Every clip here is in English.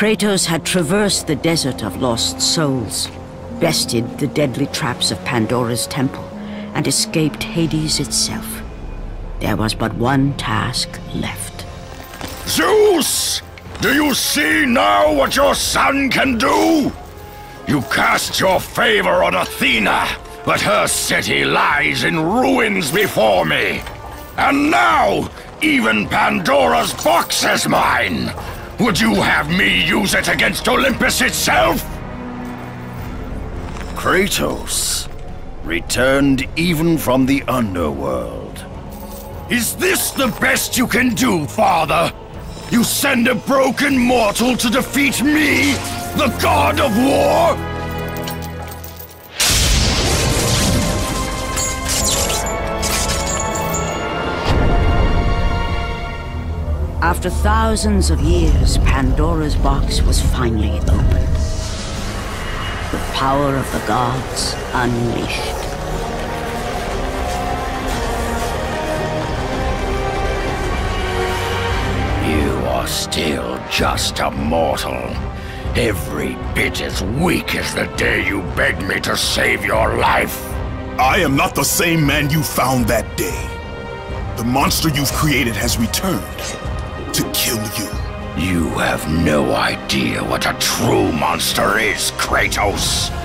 Kratos had traversed the desert of lost souls, bested the deadly traps of Pandora's temple, and escaped Hades itself. There was but one task left. Zeus! Do you see now what your son can do? You cast your favor on Athena, but her city lies in ruins before me. And now, even Pandora's box is mine! Would you have me use it against Olympus itself? Kratos, returned even from the underworld. Is this the best you can do, father? You send a broken mortal to defeat me, the god of war? After thousands of years, Pandora's box was finally opened. The power of the gods unleashed. You are still just a mortal. Every bit as weak as the day you begged me to save your life. I am not the same man you found that day. The monster you've created has returned to kill you. You have no idea what a true monster is, Kratos.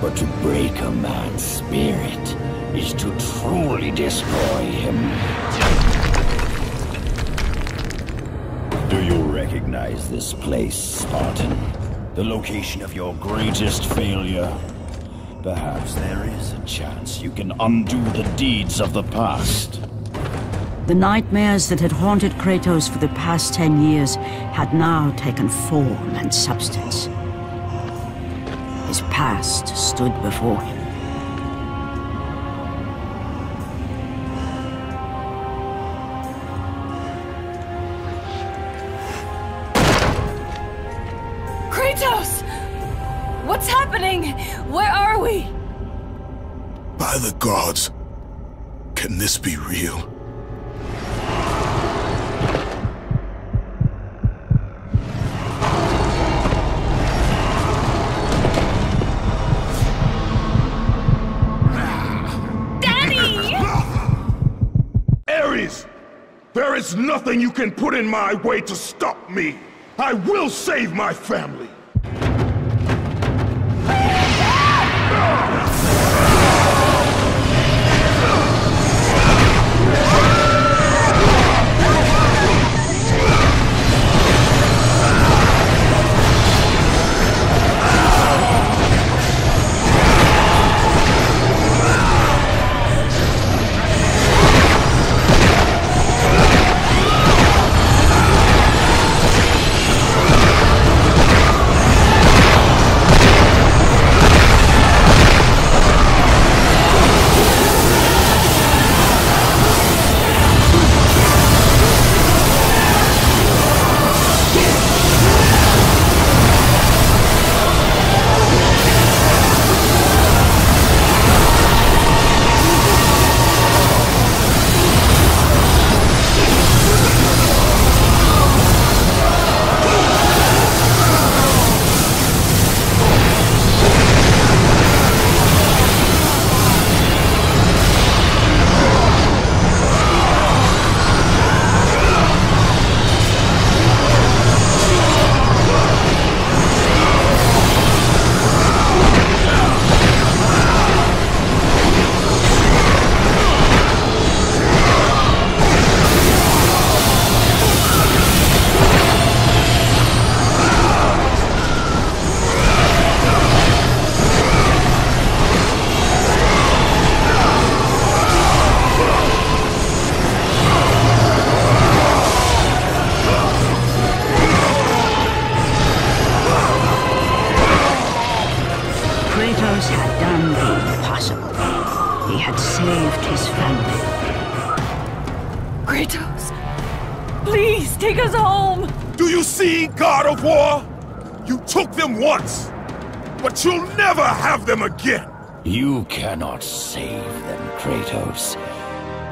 But to break a man's spirit is to truly destroy him. Do you recognize this place, Spartan? The location of your greatest failure? Perhaps there is a chance you can undo the deeds of the past. The nightmares that had haunted Kratos for the past ten years had now taken form and substance. His past stood before him. Kratos! What's happening? Where are we? By the gods, can this be real? Nothing you can put in my way to stop me! I will save my family! God of War? You took them once, but you'll never have them again! You cannot save them, Kratos.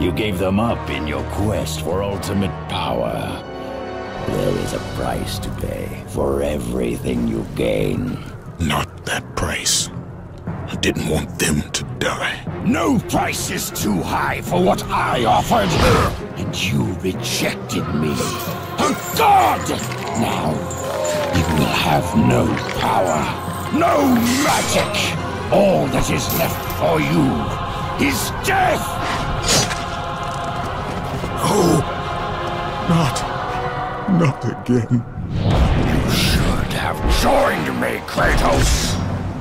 You gave them up in your quest for ultimate power. There is a price to pay for everything you gain. Not that price. I didn't want them to die. No price is too high for what I offered, and you rejected me. A god! Now, you will have no power, no magic. All that is left for you is death! Oh, not, not again. You should have joined me, Kratos.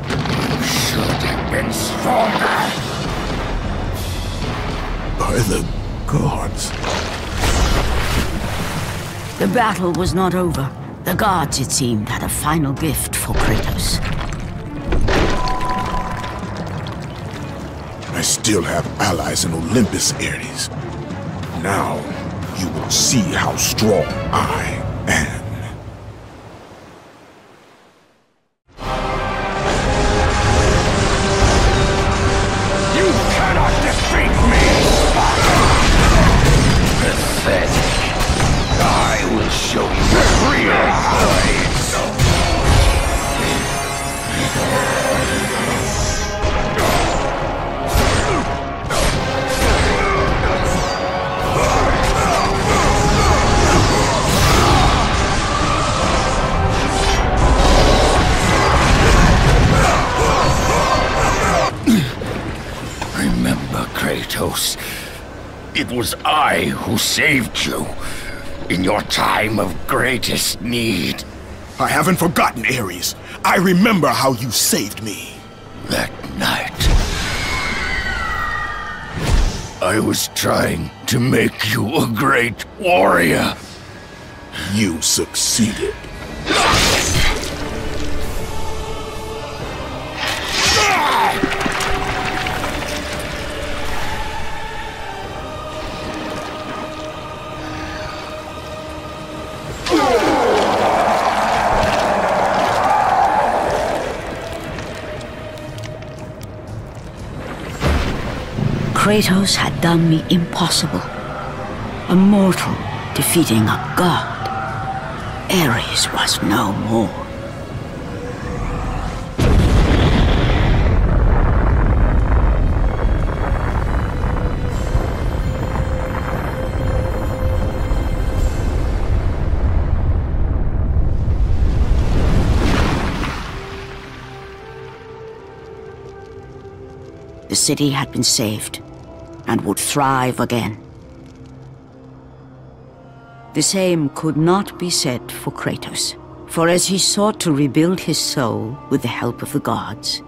You should have been stronger. By the gods. The battle was not over. The gods, it seemed, had a final gift for Kratos. I still have allies in Olympus, Ares. Now, you will see how strong I show you real! Remember, Kratos, it was I who saved you in your time of greatest need. I haven't forgotten, Ares. I remember how you saved me. That night, I was trying to make you a great warrior. You succeeded. Kratos had done the impossible. A mortal defeating a god. Ares was no more. The city had been saved and would thrive again. The same could not be said for Kratos, for as he sought to rebuild his soul with the help of the gods,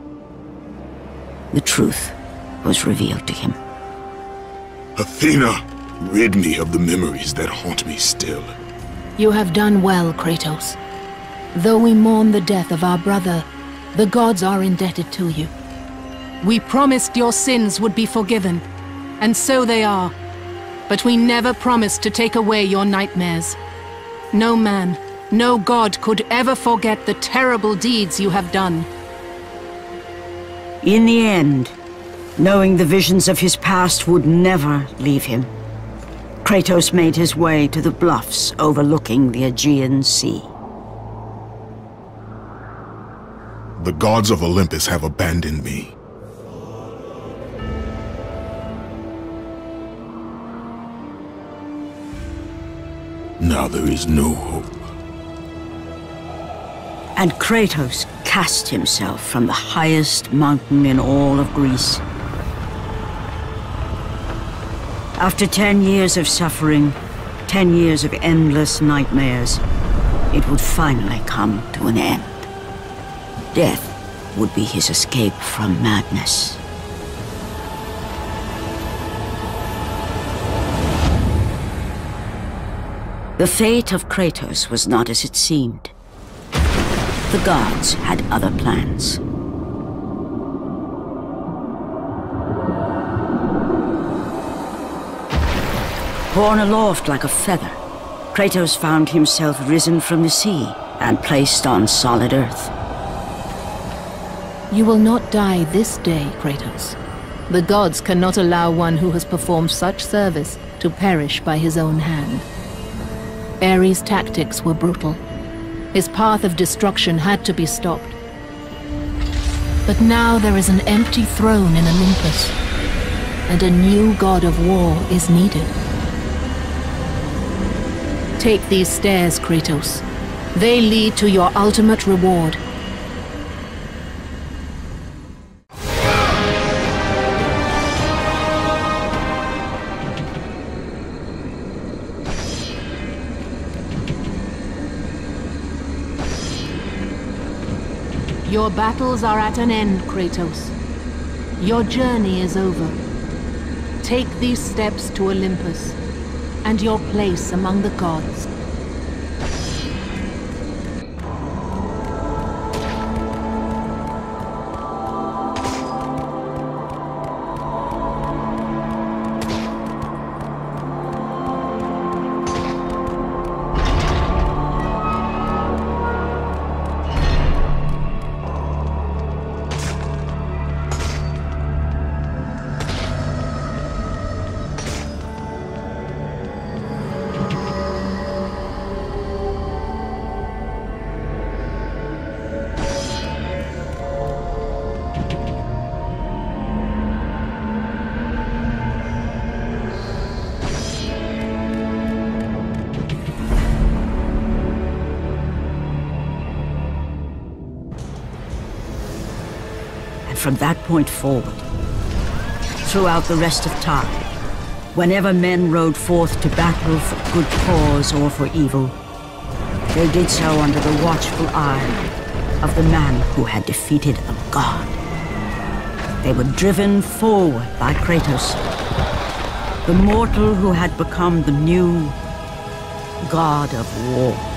the truth was revealed to him. Athena, rid me of the memories that haunt me still. You have done well, Kratos. Though we mourn the death of our brother, the gods are indebted to you. We promised your sins would be forgiven, and so they are. But we never promised to take away your nightmares. No man, no god could ever forget the terrible deeds you have done. In the end, knowing the visions of his past would never leave him, Kratos made his way to the bluffs overlooking the Aegean Sea. The gods of Olympus have abandoned me. Now there is no hope. And Kratos cast himself from the highest mountain in all of Greece. After ten years of suffering, ten years of endless nightmares, it would finally come to an end. Death would be his escape from madness. The fate of Kratos was not as it seemed. The gods had other plans. Borne aloft like a feather, Kratos found himself risen from the sea and placed on solid earth. You will not die this day, Kratos. The gods cannot allow one who has performed such service to perish by his own hand. Ares' tactics were brutal. His path of destruction had to be stopped. But now there is an empty throne in Olympus, and a new god of war is needed. Take these stairs, Kratos. They lead to your ultimate reward. Your battles are at an end, Kratos. Your journey is over. Take these steps to Olympus, and your place among the gods. From that point forward, throughout the rest of time, whenever men rode forth to battle for good cause or for evil, they did so under the watchful eye of the man who had defeated a god. They were driven forward by Kratos, the mortal who had become the new god of war.